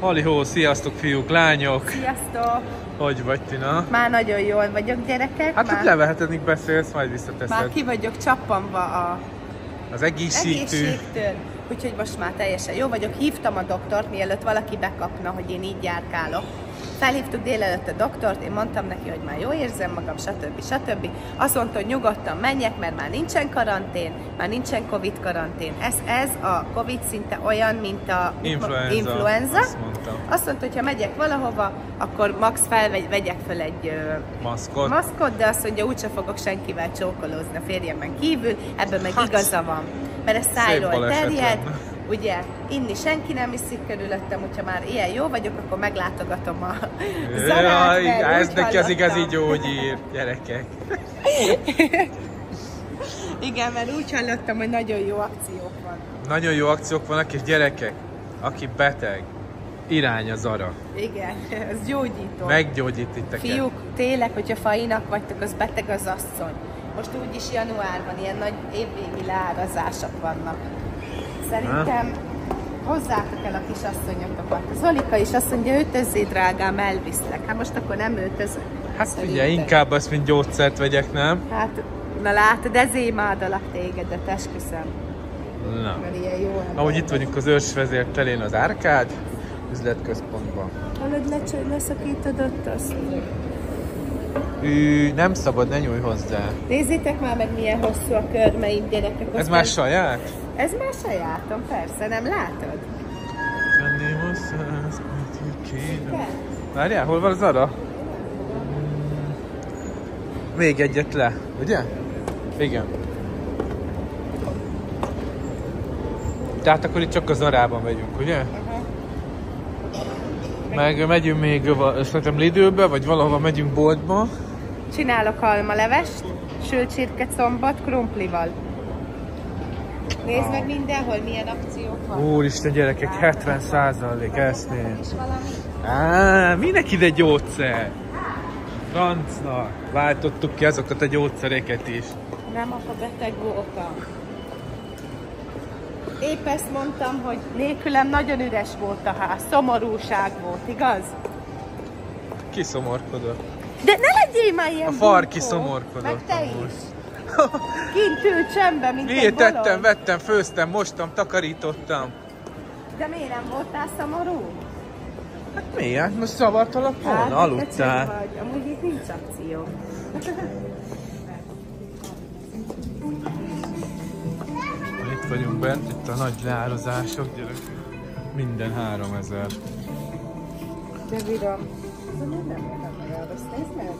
Halihó, sziasztok fiúk, lányok! Sziasztok! Hogy vagy Tina? Már nagyon jól vagyok, gyerekek. Hát már, ott leveheted, míg beszélsz, majd visszateszed. már ki vagyok csappanva a Az egészségtől. egészségtől, úgyhogy most már teljesen jó vagyok. Hívtam a doktort, mielőtt valaki bekapna, hogy én így járkálok. Felhívtuk délelőtt a doktort, én mondtam neki, hogy már jó érzem magam, stb. stb. Azt mondta, hogy nyugodtan menjek, mert már nincsen karantén, már nincsen Covid karantén. Ez, ez a Covid szinte olyan, mint a Influenza, influenza. azt mondta. Azt mondta, hogy ha megyek valahova, akkor max felvegyek fel egy Maszkot. maszkot, de azt mondja, úgyse fogok senkivel csókolózni a férjemen kívül, ebben meg Hát. igaza van. Mert ez szájról terjed. Ugye inni senki nem iszik körülöttem, hogyha már ilyen jó vagyok, akkor meglátogatom a zarát, Jaj, ez neki az igazi gyógyír, gyerekek. Igen, mert úgy hallottam, hogy nagyon jó akciók van. Nagyon jó akciók vannak, és gyerekek, aki beteg, irány a Zara. Igen, ez gyógyító. Meggyógyít titeket. Fiúk, tényleg, hogyha fainak vagytok, az beteg az asszony. Most úgyis januárban ilyen nagy évvégi leárazások vannak. Szerintem hozzátok el a kis asszonyotokat. Zolika is azt mondja, öltözzé drágám, elviszlek. Hát most akkor nem öltözök. Hát Szerintem. ugye, inkább azt, mint gyógyszert vegyek, nem? Hát, na látod, ezért imádalak tégedet, esküszöm. Na. Mert ilyen jó Ahogy itt vagy. vagyunk az ősvezér telén az Árkád üzletközpontban. Hallod, lecső, leszakítod ott azt. Ű, nem szabad, ne nyújj hozzá. Nézzétek már meg, milyen hosszú a körmeim, gyerekek. Ez már saját? Ez már sajátom, persze, nem látod? Várjál, hol van az ara? Még egyet le, ugye? Igen. Tehát akkor itt csak az arában megyünk, ugye? Aha. Meg megyünk még, szerintem Lidőbe, vagy valahova megyünk boltba. Csinálok almalevest, sült csirkecombot krumplival. Nézd meg mindenhol, milyen akciók van. Úristen gyerekek, 70 százalék, valami Á, minek ide gyógyszer? Francnak. Váltottuk ki azokat a gyógyszereket is. nem, apa beteg voltam. Épp ezt mondtam, hogy nélkülem nagyon üres volt a ház, szomorúság volt, igaz? Kiszomorkodott. De ne legyél már ilyen A farki szomorkodott Meg te is. Kint ül csendben, mint Miért tettem, vettem, főztem, mostam, takarítottam. De miért nem voltál szomorú? Hát miért? Most zavartalak volna? Hát, Aludtál? Vagy. Amúgy itt nincs akció. Itt vagyunk bent, itt a nagy leározások, gyerek. Minden 3000. De viram. De nem, nem, nem, nem, rossz, nézd meg.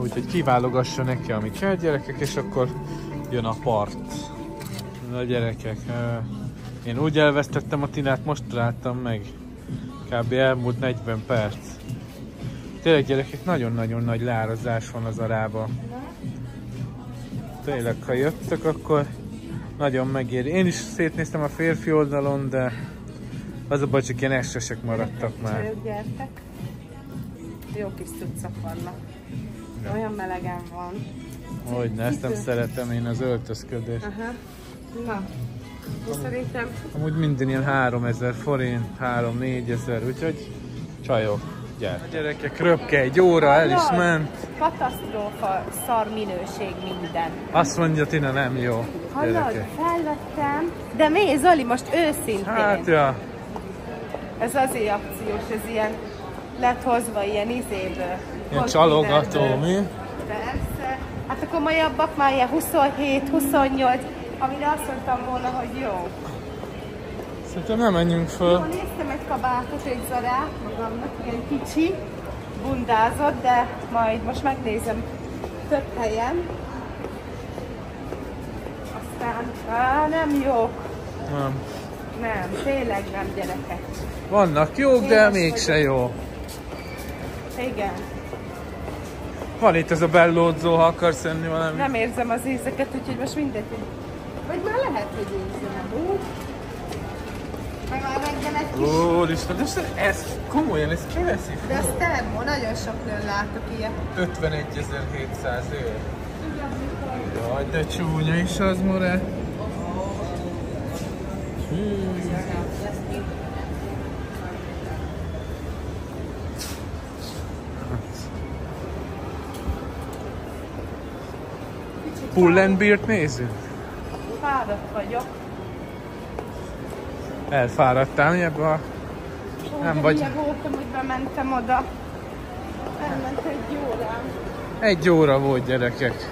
Úgyhogy kiválogassa neki, ami kell gyerekek, és akkor jön a part. Na gyerekek, én úgy elvesztettem a Tinát, most találtam meg. Kb. elmúlt 40 perc. Tényleg gyerekek, nagyon-nagyon nagy leárazás van az arába. Tényleg, ha jöttök, akkor nagyon megéri. Én is szétnéztem a férfi oldalon, de az a baj, csak ilyen esesek maradtak már. Csajok, gyertek. Jó kis cuccok vannak. Olyan melegen van. Hogy ne, ezt nem szeretem én az öltözködést. Aha. Na. Én szerintem Amúgy minden ilyen 3000 forint, 3-4 ezer, úgyhogy csajok, gyere. A gyerekek röpke egy óra, el is ment. katasztrófa, szar minőség minden. Azt mondja Tina, nem jó. Hallod? Felvettem. De mi, Zoli, most őszintén. Hát ja, Ez azért akciós, ez ilyen lett hozva ilyen izéből. Ilyen csalogató, mi? Persze. Hát a komolyabbak már ilyen 27, 28, amire azt mondtam volna, hogy jó. Szerintem nem menjünk Jó, föl. néztem egy kabátot, egy zarát magamnak, ilyen kicsi, bundázott, de majd most megnézem több helyen. Aztán, á, nem jók. Nem. Nem, tényleg nem gyerekek. Vannak jók, de Éhes mégse jó. Igen, Van itt ez a bellódzó, ha akarsz enni valami. nem érzem az ízeket, úgyhogy most mindegy. Vagy már lehet, hogy érzem. Meg már megyen egy kis... Úristen, de ez- komolyan, ez kiveszi? De ez termo, nagyon sok nőn látok ilyet. 51.700 ér. Jaj, de csúnya is az, more. Pullenbírt nézzük. Fáradt vagyok. Elfáradtál mi ebbe a... Nem vagy- voltam, hogy bementem oda. Elment egy órám. Egy óra volt gyerekek.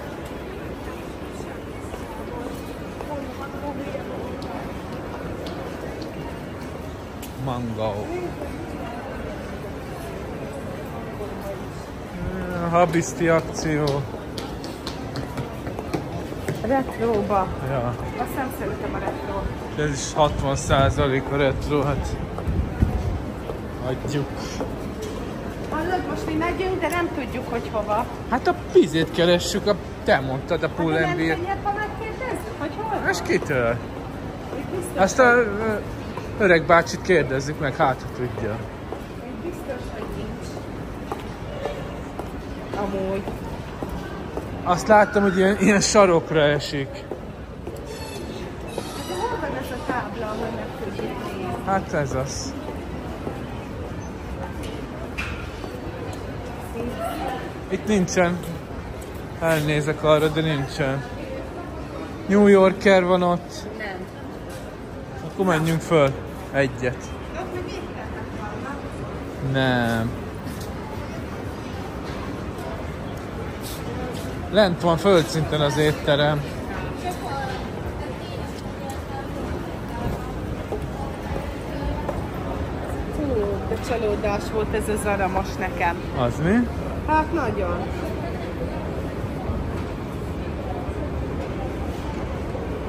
Mango. Habiszti akció. Retróba. Ja. Azt nem szeretem a retrót. Ez is 60 százalék a retro, hát adjuk. Hallod, most mi megyünk, de nem tudjuk, hogy hova. Hát a pizét keressük, a, te mondtad a Hát de nem Pull&Bear. könnyebb, ha megkérdezzük, hogy hol van? És kitől? Biztos, Azt a ö, öreg bácsit kérdezzük meg, hát ha tudja. biztos, hogy nincs. Amúgy. Azt láttam, hogy ilyen, ilyen sarokra esik. De hol van ez a tábla, ahol? Hát ez az. Itt nincsen. Elnézek arra, de nincsen. New Yorker van ott. Nem. Akkor menjünk föl. Egyet. Nem. Lent van földszinten az étterem. De csalódás volt ez az Zara most nekem. Az mi? Hát nagyon.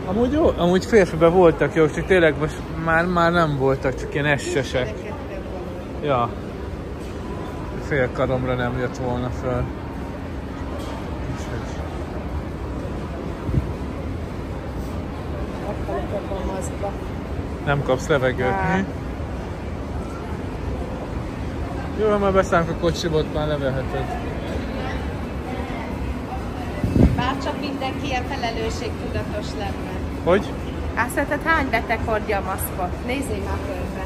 Amúgy jó, amúgy férfiben voltak jók, csak tényleg most már, már nem voltak, csak ilyen essesek. Ja. Fél karomra nem jött volna föl. Úgyhogy- Ott vagyok abban a maszkba. Nem kapsz levegőt, mi? Jó, ha már beszállunk a kocsiba, ott már leveheted. Bárcsak mindenki ilyen felelősségtudatos lenne. Hogy? Azt hány beteg hordja a maszkot? Nézzél már körbe.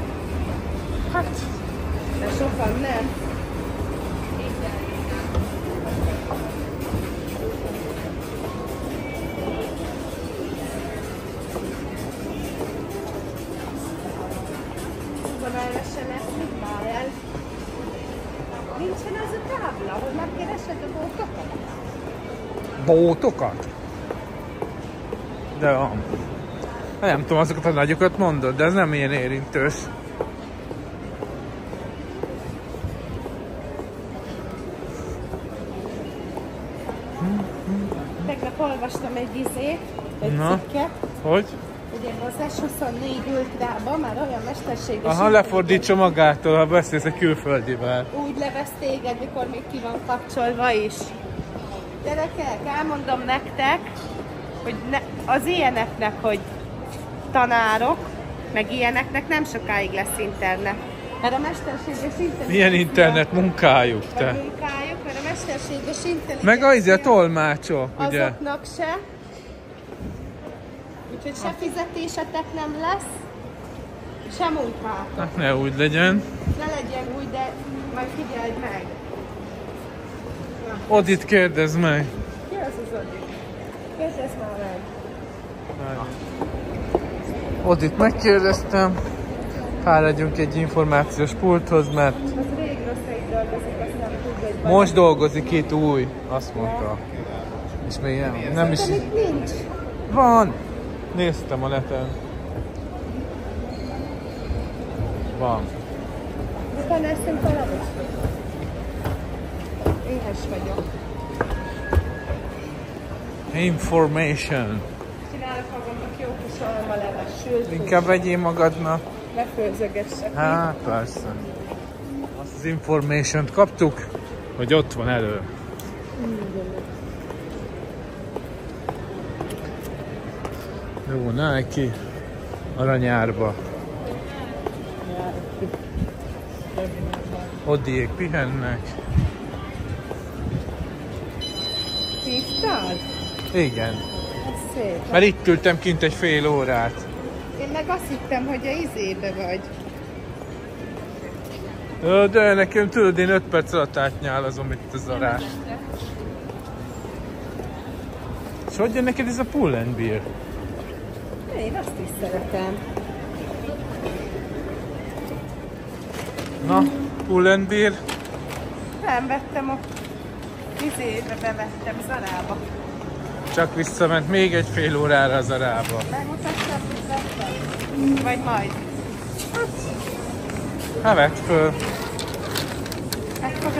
Hát, De sokan nem. Bótokat? De van. Nem tudom, azokat a nagyokat mondod, de ez nem ilyen érintős. Tegnap olvastam egy izét, egy Na. cikket, Hogy? ugye az S24 ultrában már olyan mesterséges Aha, lefordítsa magától, ha beszélsz a külföldivel. úgy levesz téged, mikor még ki van kapcsolva is. Gyerekek, elmondom nektek, hogy ne, az ilyeneknek, hogy tanárok, meg ilyeneknek nem sokáig lesz internet. Mert a mesterséges internet... Milyen internet munkájuk, te? munkájuk, mert a mesterséges internet... Meg az a tolmácsok, ugye? Azoknak se. Úgyhogy se fizetésetek nem lesz, se munkátok. Hát ne úgy legyen. Ne legyen úgy, de majd figyeld meg. Odit kérdezd meg. Ki az az Adi? Kérdezz már meg. Odit megkérdeztem. Fáradjunk egy információs pulthoz, mert Az rég dolgozik, azt nem tudja, most dolgozik itt új, azt mondta. És még nem, nem is... Nincs. Van! Néztem a neten. Van. Te leszünk valamit. Éhes vagyok. Information. Csinálok magamnak jó kis almaleves sült. Inkább vegyél magadnak. Lefőzögessek. Hát persze. Azt az information kaptuk, hogy ott van elő. Jó, neki aranyárba. Odiék pihennek. Igen. Ez szép. Mert itt ültem kint egy fél órát. Én meg azt hittem, hogy a izébe vagy. De nekem tudod, én 5 perc alatt átnyálazom itt az arás. És hogy jön neked ez a pull and beer? Én azt is szeretem. Na, pull and beer. Nem vettem a izébe, bevettem Zarába. Csak visszament még egy fél órára az arába. Megmutattam, vettem? Vagy majd? Hát vedd föl. A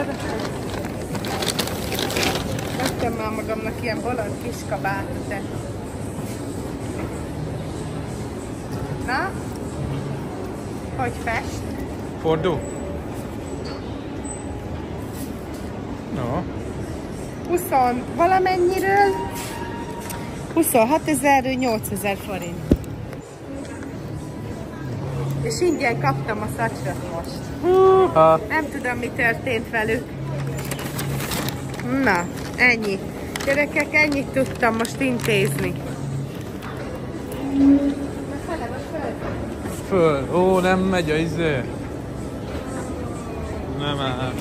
Vettem már magamnak ilyen bolond kis kabátot, de... Na? Hogy fest? Fordul. No, 20 valamennyiről 26 ezerről 8 ezer forint. És ingyen kaptam a szacsot most. húha. Nem tudom, mi történt velük. Na, ennyi. Gyerekek, ennyit tudtam most intézni. Föl. Ó, nem megy a izé. Nem áll.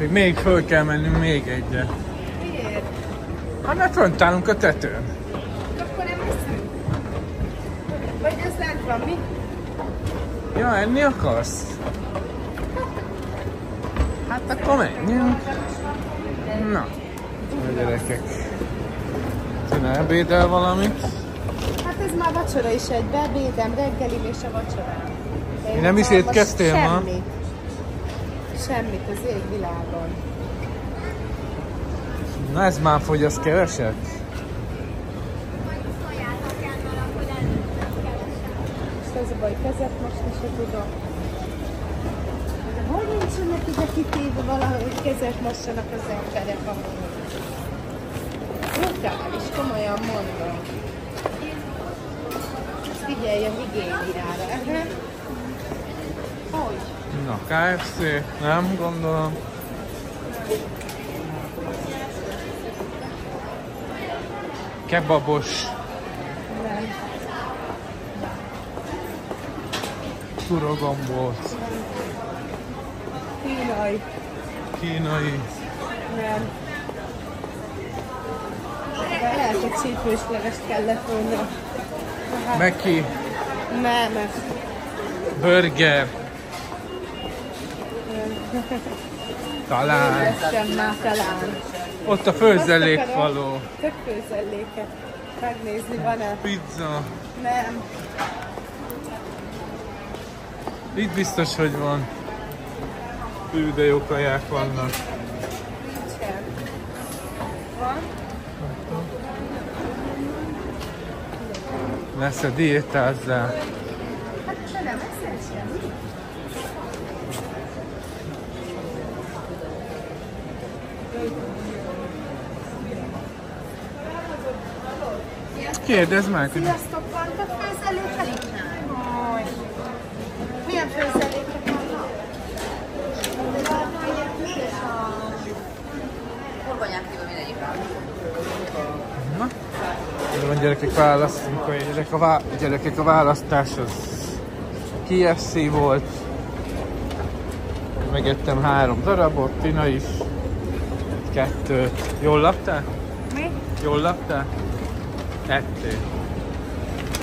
És még, föl kell mennünk még egyre. Miért? Hát mert fönt állunk a tetőn. Akkor nem? Vagy ez lent van, mi? Ja, enni akarsz? Hát akkor menjünk. Na, a gyerekek. Tina ebédel valamit. Hát ez már vacsora is egy bebédem, reggelim és a vacsorám. Én nem is étkeztél ma? Semmit. Semmit az égvilágon. Na ez már fogyaszt keveset? És az a baj, kezet mosni se tudom. Hol nincsenek ide kitéve valahogy, hogy kezet mossanak az emberek amúgy? Brutális, komolyan mondom. Figyelj a higiéniára. Hogy? Na, KFC, nem gondolom. Kebabos, Nem. surogombóc, Kínai. kínai, Nem. De lehet, hogy csípős levest kellett volna. Hát, meki, nem, ez burger. Talán. sem már talán. Ott a főzelékfaló. Tök főzeléket. Megnézni van-e? Pizza. Nem. Itt biztos, hogy van. Hű, de jó kaják vannak. Nincsen. Van? Lesz a diétázzál. Hát te nem eszel semmit? Kérdezd meg, hogy Sziasztok, vannak főzelékek? Jaj. Milyen főzelékek vannak? Na? Jó van gyerekek, választunk. A gyerekek a, vá- gyerekek a választás az KFC volt. Megettem három darabot, Tina is. Kettőt. Jól laptál? Mi? Jól laptál? Kettő.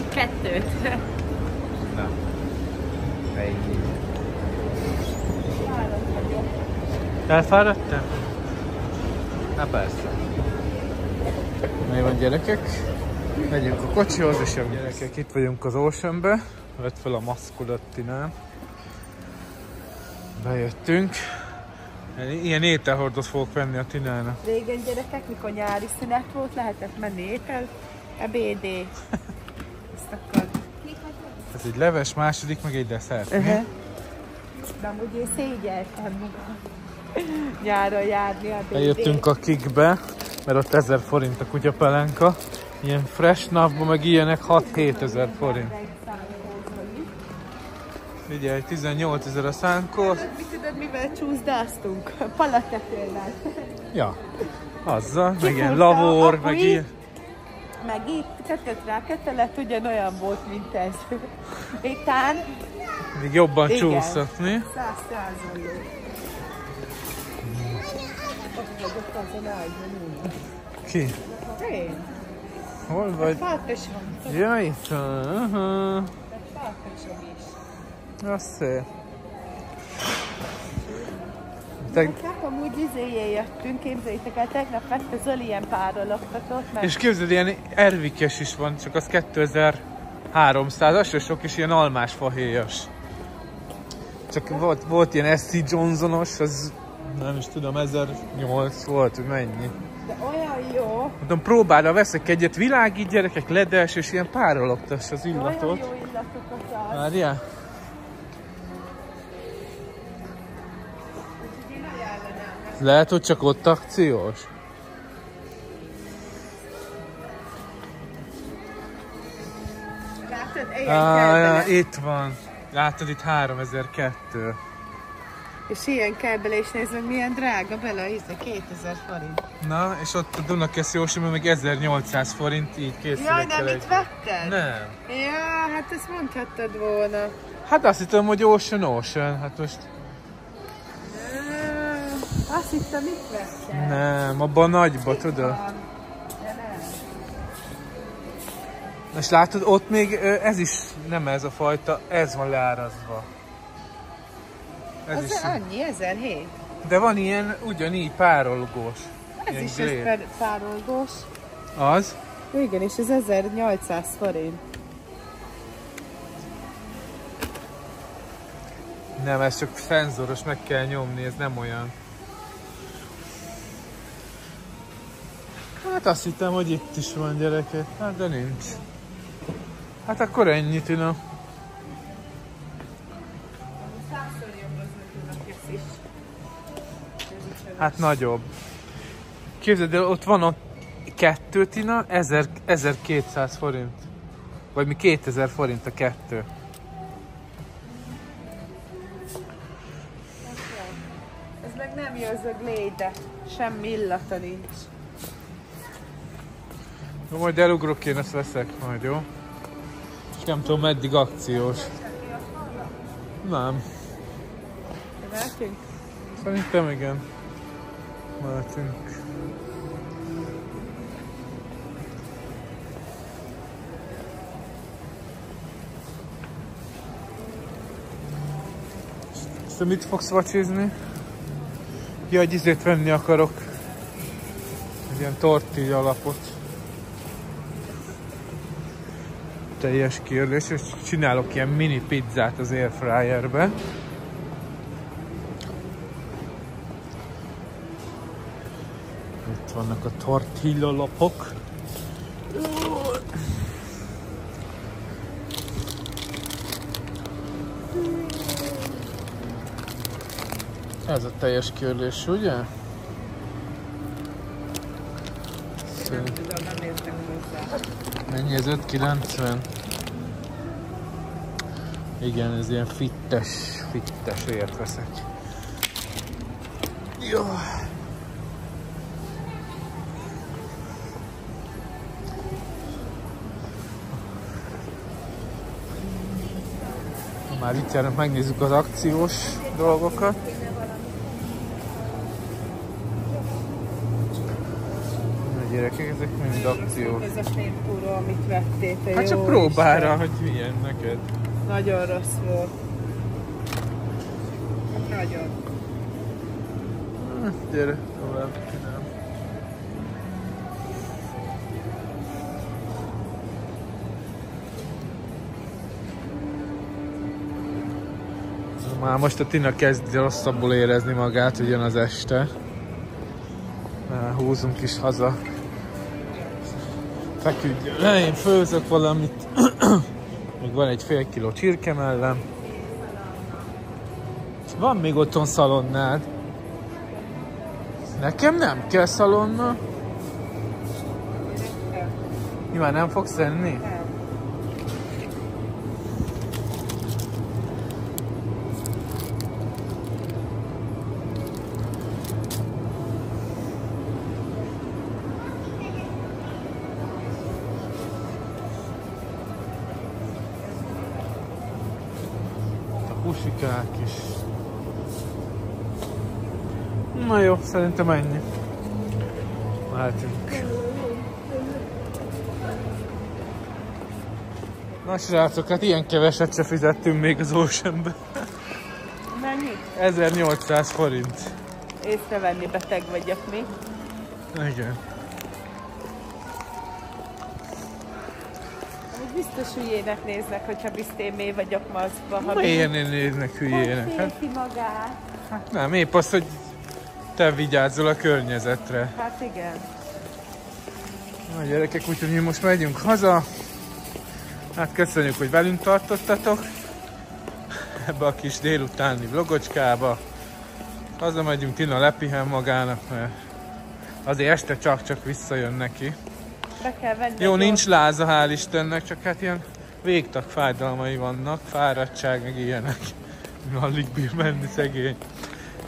Kettőt. Na. Ennyi. Elfáradtál? Na persze. Mi van gyerekek? Megyünk a kocsihoz, és a gyerekek itt vagyunk az Oceanbe. Vett fel a maszkodat, Tinám. Bejöttünk. Ilyen ételhordót fogok venni a Tinának. Régen gyerekek, mikor nyári szünet volt, lehetett menni étel, ebédé. Ezt akkor... Ez egy leves, második, meg egy desszert. mi? Uh-huh. De amúgy én szégyeltem magam. Nyáron járni a Bejöttünk a kikbe, mert ott 1000 forint a kutyapelenka. Ilyen fresh napban meg ilyenek 6-7 ezer forint. Figyelj, 18 ezer a szánkor. Tudod, mivel csúszdáztunk? Palatetőnnel. Ja, azzal, meg ilyen lavor, a meg ilyen. Meg itt kötött rá kötelet, ugyanolyan volt, mint ez. Étán Még jobban Igen. csúszhatni. száz százalék. Ott vagyok azon ágyban úgy. Ki? Én? Hol vagy? Farkasom. Ja, itt van. Aha. Farkasom is. Az szép. Te, Hát amúgy izéjé jöttünk, képzeljétek el, tegnap vette Zoli ilyen párologtatót, mert és képzeld, ilyen ervikes is van, csak az 2300, az se sok, és ilyen almás fahéjas. Csak volt, volt ilyen SC Johnsonos, az nem is tudom, 1008 volt, hogy mennyi. de olyan jó, Mondom, próbálra veszek egyet, világít gyerekek, ledes, és ilyen párologtass az olyan illatot. jó illatokat az. Várjál? Lehet, hogy csak ott akciós. Látod, ja, bele. itt van. Látod, itt 3002. És ilyen kell bele, és nézd meg milyen drága bele, hisz 2000 forint. Na, és ott a Dunakeszi Ocean meg 1800 forint, így Jaj, készülékkel nem itt vetted? Nem. Ja, hát ezt mondhattad volna. Hát azt hittem, hogy Ocean Ocean, hát most Azt hittem, mit vetted? nem, abban a nagyba, tudod? Van. De nem. És látod, ott még ez is nem ez a fajta, ez van leárazva. Ez is, Az annyi, 1007. de van ilyen ugyanígy párolgós. Ez Ilyen is glé- ez párolgós. Az? Igen, és ez 1800 forint. Nem, ez csak szenzoros, meg kell nyomni, ez nem olyan. Hát azt hittem, hogy itt is van gyerekek, hát de nincs. Hát akkor ennyi, Tina. Hát nagyobb. Képzeld el, ott van ott kettő, Tina, 1000, 1200 forint. Vagy mi 2000 forint a kettő. Ez meg nem jözzög léde. Semmi illata nincs. Jó, majd elugrok én, ezt veszek majd, jó? És nem tudom, meddig akciós. Nem. Mehetünk? Szerintem igen. Mehetünk. Ezt mit fogsz vacsizni? Ja, egy izét venni akarok. Egy ilyen tortilla alapot. Teljes kérdés, és csinálok ilyen mini pizzát az airfryerbe. Itt vannak a tortilla lapok. Ez a teljes kérdés, ugye? Szerint- Mennyi ez 590? Igen, ez ilyen fittes, fittes ért veszek. Jó. Már itt járunk, megnézzük az akciós dolgokat. Gyerekek, ezek mind akciós. Ez a fémkúró, amit vettél, te Hát csak próbára, Isten. hogy milyen neked. Nagyon rossz volt. Hát Nagyon. Hát, Gyere, tovább. Már most a Tina kezd rosszabbul érezni magát, ugyan az este. Húzunk is haza. Feküdj le, én főzök valamit. Még van egy fél kiló csirke mellem. Van még otthon szalonnád. Nekem nem kell szalonna. Nyilván nem fogsz enni? Nem. Pusikák is. Na jó, szerintem ennyi. Mehetünk. Na srácok, hát ilyen keveset se fizettünk még az Oceanbe. Mennyi? 1800 forint. Észrevenni beteg vagyok mi. Igen. Biztos hülyének néznek, hogyha biztémé vagyok maszkba. Ha Miért ne néznek hülyének? Hát, magát. hát nem, épp az, hogy te vigyázzol a környezetre. Hát igen. Na gyerekek, úgyhogy mi most megyünk haza. Hát köszönjük, hogy velünk tartottatok. Ebbe a kis délutáni vlogocskába. Haza megyünk, Tina lepihen magának, mert azért este csak-csak visszajön neki. Be kell venni. Jó, nincs láza, hál' Istennek, csak hát ilyen végtag fájdalmai vannak, fáradtság, meg ilyenek. Alig bír menni szegény.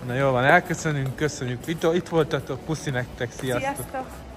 Na jó van, elköszönünk, köszönjük. Itt, itt voltatok, puszi nektek, sziasztok! Sziasztok!